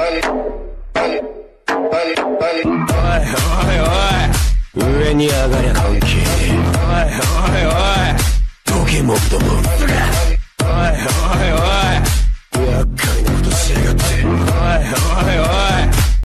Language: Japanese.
おいおいおい。上に上がれ関係ねえおいおいおい。時もとも。が